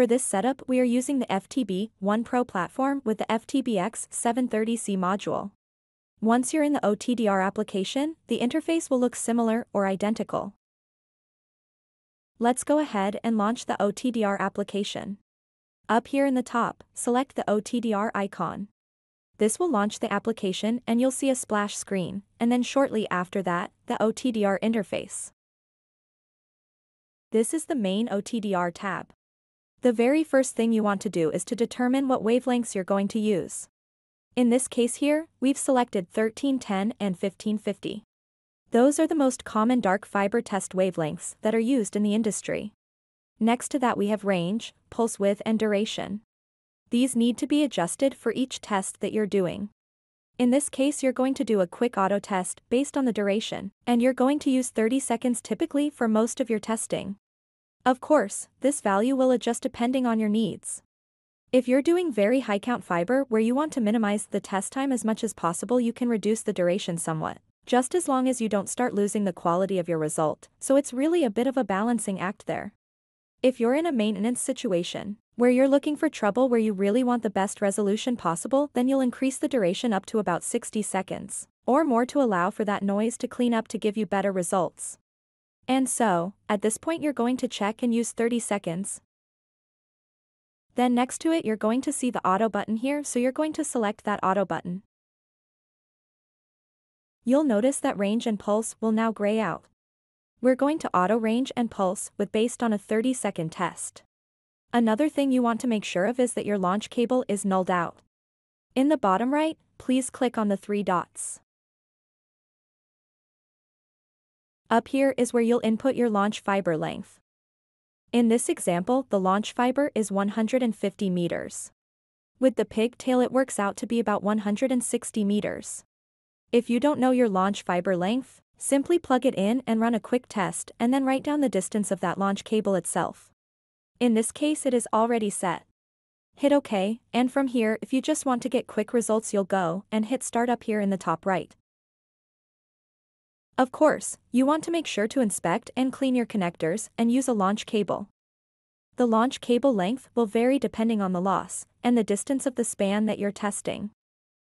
For this setup we are using the FTB One Pro platform with the FTBX 730C module. Once you're in the OTDR application, the interface will look similar or identical. Let's go ahead and launch the OTDR application. Up here in the top, select the OTDR icon. This will launch the application and you'll see a splash screen, and then shortly after that, the OTDR interface. This is the main OTDR tab. The very first thing you want to do is to determine what wavelengths you're going to use. In this case here, we've selected 1310 and 1550. Those are the most common dark fiber test wavelengths that are used in the industry. Next to that we have range, pulse width and duration. These need to be adjusted for each test that you're doing. In this case you're going to do a quick auto test based on the duration, and you're going to use 30 seconds typically for most of your testing. Of course, this value will adjust depending on your needs. If you're doing very high count fiber where you want to minimize the test time as much as possible you can reduce the duration somewhat, just as long as you don't start losing the quality of your result, so it's really a bit of a balancing act there. If you're in a maintenance situation, where you're looking for trouble where you really want the best resolution possible then you'll increase the duration up to about 60 seconds, or more to allow for that noise to clean up to give you better results. And so, at this point you're going to check and use 30 seconds. Then next to it you're going to see the auto button here so you're going to select that auto button. You'll notice that range and pulse will now gray out. We're going to auto range and pulse width based on a 30 second test. Another thing you want to make sure of is that your launch cable is nulled out. In the bottom right, please click on the three dots. Up here is where you'll input your launch fiber length. In this example, the launch fiber is 150 meters. With the pigtail it works out to be about 160 meters. If you don't know your launch fiber length, simply plug it in and run a quick test and then write down the distance of that launch cable itself. In this case it is already set. Hit OK, and from here if you just want to get quick results you'll go and hit start up here in the top right. Of course, you want to make sure to inspect and clean your connectors and use a launch cable. The launch cable length will vary depending on the loss and the distance of the span that you're testing.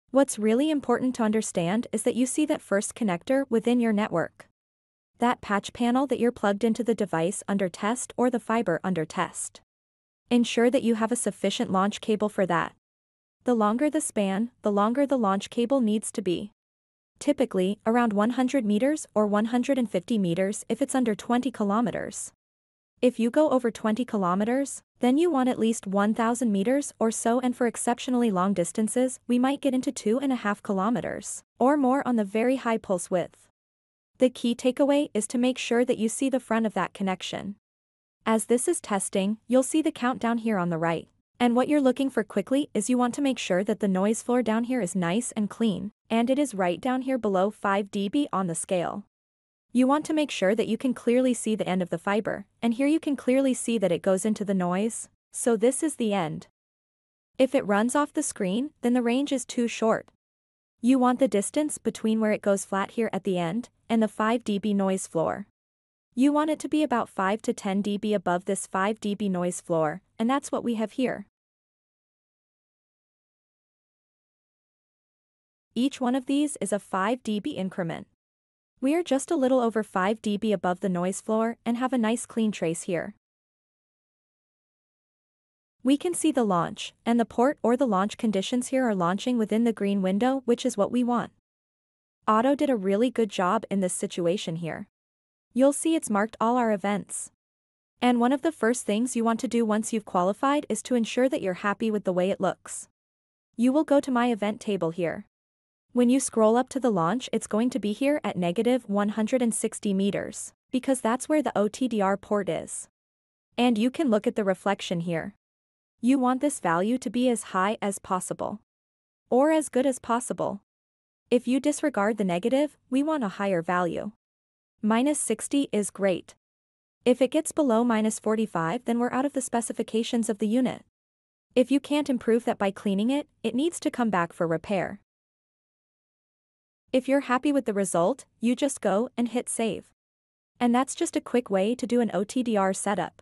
What's really important to understand is that you see that first connector within your network. That patch panel that you're plugged into the device under test or the fiber under test. Ensure that you have a sufficient launch cable for that. The longer the span, the longer the launch cable needs to be typically around 100 meters or 150 meters if it's under 20 kilometers. If you go over 20 kilometers, then you want at least 1000 meters or so and for exceptionally long distances, we might get into 2.5 kilometers, or more on the very high pulse width. The key takeaway is to make sure that you see the front of that connection. As this is testing, you'll see the countdown here on the right. And what you're looking for quickly is you want to make sure that the noise floor down here is nice and clean, and it is right down here below 5 dB on the scale. You want to make sure that you can clearly see the end of the fiber, and here you can clearly see that it goes into the noise, so this is the end. If it runs off the screen, then the range is too short. You want the distance between where it goes flat here at the end, and the 5 dB noise floor. You want it to be about 5 to 10 dB above this 5 dB noise floor, and that's what we have here. Each one of these is a 5 dB increment. We are just a little over 5 dB above the noise floor and have a nice clean trace here. We can see the launch, and the port or the launch conditions here are launching within the green window which is what we want. Auto did a really good job in this situation here. You'll see it's marked all our events. And one of the first things you want to do once you've qualified is to ensure that you're happy with the way it looks. You will go to my event table here. When you scroll up to the launch it's going to be here at negative 160 meters, because that's where the OTDR port is. And you can look at the reflection here. You want this value to be as high as possible. Or as good as possible. If you disregard the negative, we want a higher value. Minus 60 is great. If it gets below minus 45 then we're out of the specifications of the unit. If you can't improve that by cleaning it, it needs to come back for repair. If you're happy with the result, you just go and hit save. And that's just a quick way to do an OTDR setup.